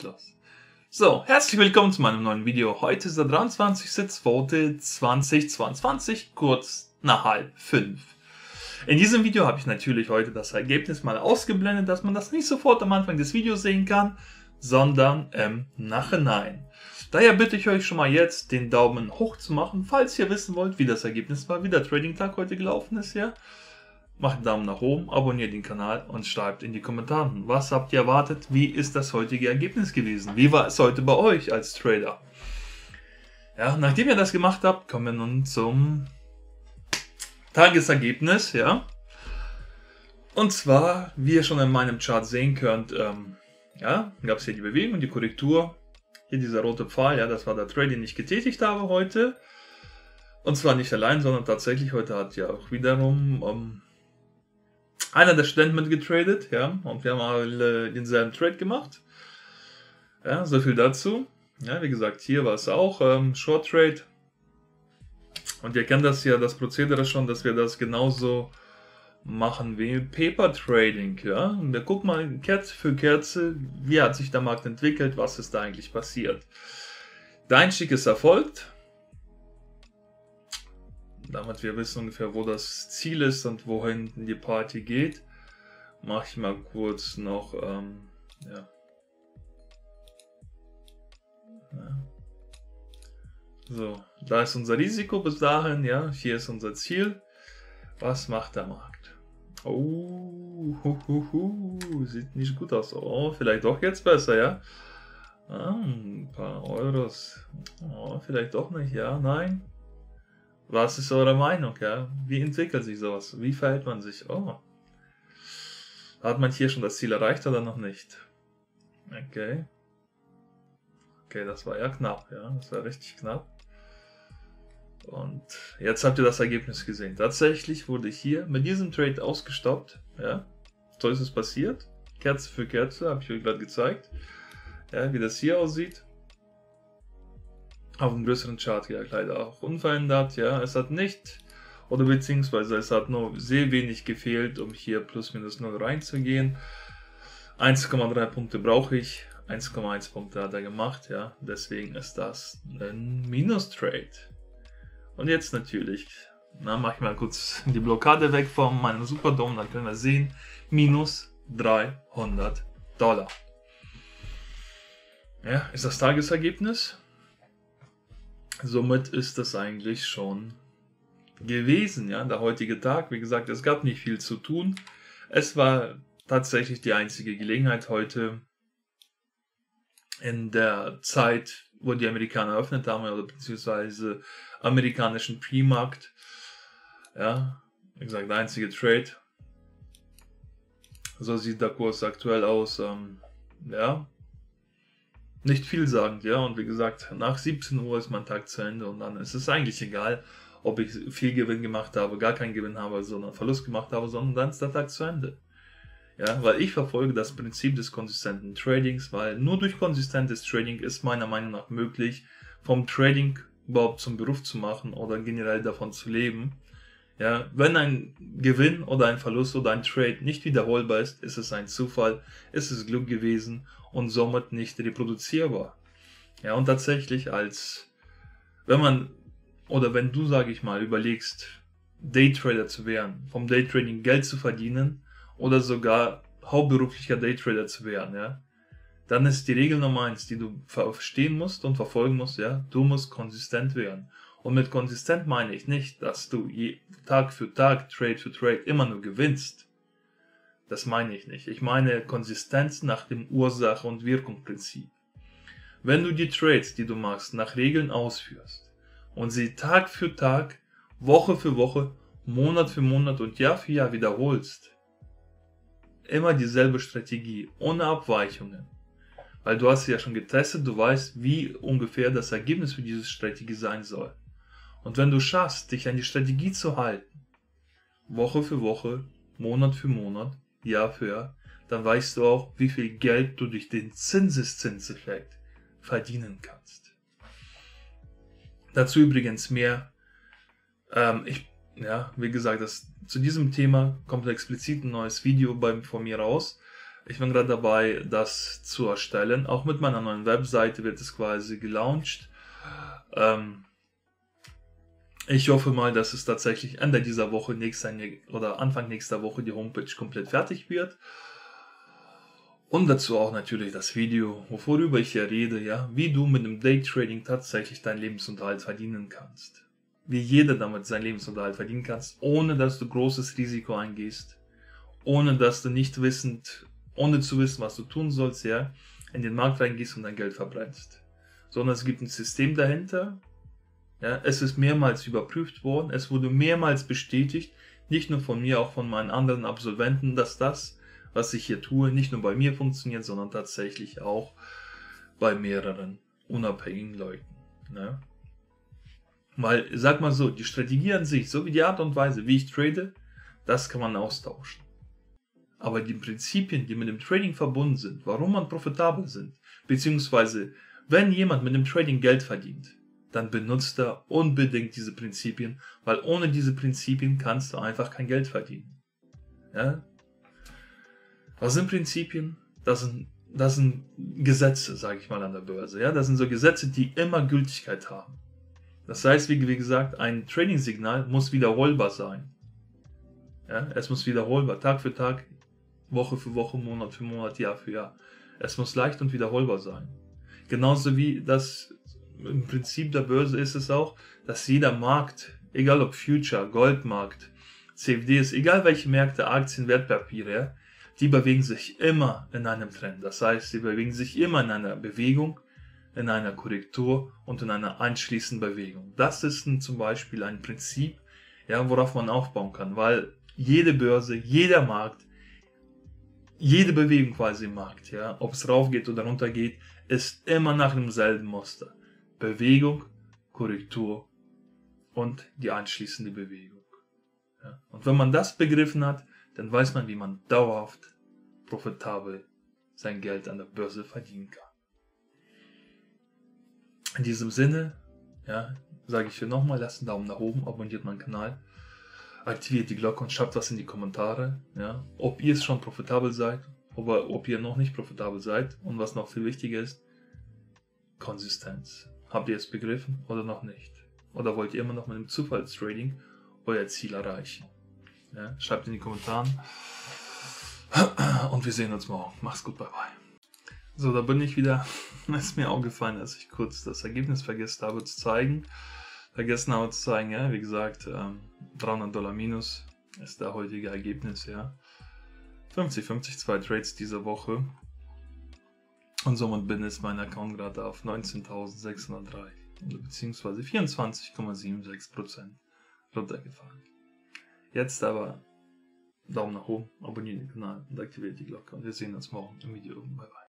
Los. So, herzlich willkommen zu meinem neuen Video. Heute ist der 23.02.2022, kurz nach halb fünf. In diesem Video habe ich natürlich heute das Ergebnis mal ausgeblendet, dass man das nicht sofort am Anfang des Videos sehen kann, sondern im Nachhinein. Daher bitte ich euch schon mal jetzt den Daumen hoch zu machen, falls ihr wissen wollt, wie das Ergebnis war, wie der Trading-Tag heute gelaufen ist, ja. Macht einen Daumen nach oben, abonniert den Kanal und schreibt in die Kommentare, was habt ihr erwartet, wie ist das heutige Ergebnis gewesen, wie war es heute bei euch als Trader. Ja, nachdem ihr das gemacht habt, kommen wir nun zum Tagesergebnis, ja. Und zwar, wie ihr schon in meinem Chart sehen könnt, ähm, ja, gab es hier die Bewegung, die Korrektur. Hier dieser rote Pfeil, ja, das war der Trade, den ich getätigt habe heute. Und zwar nicht allein, sondern tatsächlich heute hat ja auch wiederum ähm, einer der Studenten mitgetradet, ja, und wir haben alle denselben Trade gemacht. Ja, so viel dazu. Ja, wie gesagt, hier war es auch ähm, Short Trade. Und ihr kennt das ja, das Prozedere schon, dass wir das genauso machen wie Paper Trading, ja. Und wir gucken mal Kerze für Kerze, wie hat sich der Markt entwickelt, was ist da eigentlich passiert. Der Einstieg ist erfolgt damit wir wissen ungefähr, wo das Ziel ist und wohin die Party geht, mache ich mal kurz noch, ähm, ja. ja. So, da ist unser Risiko bis dahin, ja, hier ist unser Ziel. Was macht der Markt? Oh, hu, hu, hu, sieht nicht gut aus. Oh, vielleicht doch jetzt besser, ja. Ah, ein paar Euros. Oh, vielleicht doch nicht, ja, nein. Was ist eure Meinung, ja? Wie entwickelt sich sowas? Wie verhält man sich? Oh. Hat man hier schon das Ziel erreicht oder noch nicht? Okay. Okay, das war ja knapp, ja. Das war richtig knapp. Und jetzt habt ihr das Ergebnis gesehen. Tatsächlich wurde hier mit diesem Trade ausgestoppt, ja. So ist es passiert. Kerze für Kerze, habe ich euch gerade gezeigt. Ja, wie das hier aussieht auf einem größeren Chart ja leider auch unverändert. Ja, es hat nicht oder beziehungsweise es hat nur sehr wenig gefehlt, um hier plus minus 0 reinzugehen. 1,3 Punkte brauche ich, 1,1 Punkte hat er gemacht, ja, deswegen ist das ein Minus-Trade. Und jetzt natürlich, na, mach ich mal kurz die Blockade weg von meinem Superdome, dann können wir sehen, minus 300 Dollar. Ja, ist das Tagesergebnis? Somit ist das eigentlich schon gewesen, ja, der heutige Tag. Wie gesagt, es gab nicht viel zu tun. Es war tatsächlich die einzige Gelegenheit heute in der Zeit, wo die Amerikaner eröffnet haben, oder beziehungsweise amerikanischen Pre-Markt. Ja, wie gesagt, der einzige Trade. So sieht der Kurs aktuell aus. Ähm, ja, nicht vielsagend, ja. Und wie gesagt, nach 17 Uhr ist mein Tag zu Ende und dann ist es eigentlich egal, ob ich viel Gewinn gemacht habe, gar keinen Gewinn habe, sondern Verlust gemacht habe, sondern dann ist der Tag zu Ende. Ja, weil ich verfolge das Prinzip des konsistenten Tradings, weil nur durch konsistentes Trading ist meiner Meinung nach möglich, vom Trading überhaupt zum Beruf zu machen oder generell davon zu leben. Ja, wenn ein Gewinn oder ein Verlust oder ein Trade nicht wiederholbar ist, ist es ein Zufall, ist es Glück gewesen und somit nicht reproduzierbar. Ja, und tatsächlich als, wenn man, oder wenn du, sage ich mal, überlegst, Daytrader zu werden, vom Daytrading Geld zu verdienen oder sogar hauptberuflicher Daytrader zu werden, ja, dann ist die Regel Nummer eins, die du verstehen musst und verfolgen musst, ja, du musst konsistent werden. Und mit konsistent meine ich nicht, dass du je, Tag für Tag, Trade für Trade immer nur gewinnst. Das meine ich nicht. Ich meine Konsistenz nach dem Ursache- und Wirkungsprinzip. Wenn du die Trades, die du machst, nach Regeln ausführst und sie Tag für Tag, Woche für Woche, Monat für Monat und Jahr für Jahr wiederholst, immer dieselbe Strategie, ohne Abweichungen. Weil du hast sie ja schon getestet, du weißt, wie ungefähr das Ergebnis für diese Strategie sein soll. Und wenn du schaffst, dich an die Strategie zu halten, Woche für Woche, Monat für Monat, Jahr für Jahr, dann weißt du auch, wie viel Geld du durch den Zinseszinseffekt verdienen kannst. Dazu übrigens mehr. Ähm, ich, ja, wie gesagt, das, zu diesem Thema kommt explizit ein neues Video bei, von mir raus. Ich bin gerade dabei, das zu erstellen. Auch mit meiner neuen Webseite wird es quasi gelauncht. Ähm, ich hoffe mal, dass es tatsächlich Ende dieser Woche nächster, oder Anfang nächster Woche die Homepage komplett fertig wird. Und dazu auch natürlich das Video, worüber ich hier rede, ja, wie du mit dem Daytrading tatsächlich deinen Lebensunterhalt verdienen kannst. Wie jeder damit seinen Lebensunterhalt verdienen kannst, ohne dass du großes Risiko eingehst, ohne dass du nicht wissend, ohne zu wissen, was du tun sollst, ja, in den Markt reingehst und dein Geld verbrennst. Sondern es gibt ein System dahinter, ja, es ist mehrmals überprüft worden, es wurde mehrmals bestätigt, nicht nur von mir, auch von meinen anderen Absolventen, dass das, was ich hier tue, nicht nur bei mir funktioniert, sondern tatsächlich auch bei mehreren unabhängigen Leuten. Ne? Weil, sag mal so, die Strategie an sich, so wie die Art und Weise, wie ich trade, das kann man austauschen. Aber die Prinzipien, die mit dem Trading verbunden sind, warum man profitabel sind, beziehungsweise wenn jemand mit dem Trading Geld verdient, dann benutzt er unbedingt diese Prinzipien, weil ohne diese Prinzipien kannst du einfach kein Geld verdienen. Ja? Was sind Prinzipien? Das sind, das sind Gesetze, sage ich mal, an der Börse. Ja? Das sind so Gesetze, die immer Gültigkeit haben. Das heißt, wie, wie gesagt, ein Trading-Signal muss wiederholbar sein. Ja? Es muss wiederholbar, Tag für Tag, Woche für Woche, Monat für Monat, Jahr für Jahr. Es muss leicht und wiederholbar sein. Genauso wie das im Prinzip der Börse ist es auch, dass jeder Markt, egal ob Future, Goldmarkt, CFDs, egal welche Märkte, Aktien, Wertpapiere, die bewegen sich immer in einem Trend. Das heißt, sie bewegen sich immer in einer Bewegung, in einer Korrektur und in einer anschließenden Bewegung. Das ist ein, zum Beispiel ein Prinzip, ja, worauf man aufbauen kann, weil jede Börse, jeder Markt, jede Bewegung quasi im Markt, ja, ob es rauf geht oder runter geht, ist immer nach demselben Muster. Bewegung, Korrektur und die anschließende Bewegung. Ja. Und wenn man das begriffen hat, dann weiß man, wie man dauerhaft profitabel sein Geld an der Börse verdienen kann. In diesem Sinne, ja, sage ich hier nochmal, lasst einen Daumen nach oben, abonniert meinen Kanal, aktiviert die Glocke und schreibt was in die Kommentare, ja, ob ihr es schon profitabel seid, oder ob ihr noch nicht profitabel seid und was noch viel wichtiger ist, Konsistenz. Habt ihr es begriffen oder noch nicht? Oder wollt ihr immer noch mit dem Zufallstrading euer Ziel erreichen? Ja, schreibt in die Kommentare. Und wir sehen uns morgen. Macht's gut, bye bye. So, da bin ich wieder. Es ist mir aufgefallen, dass ich kurz das Ergebnis vergessen habe zu zeigen. Vergessen habe zu zeigen, ja, wie gesagt, 300 ähm, Dollar minus ist der heutige Ergebnis, ja. 50, 50, zwei Trades diese Woche. Und somit bin jetzt mein Account gerade auf 19.603 beziehungsweise 24,76% runtergefallen. Jetzt aber Daumen nach oben, abonniert den Kanal und aktiviert die Glocke und wir sehen uns morgen im Video. Bye bye.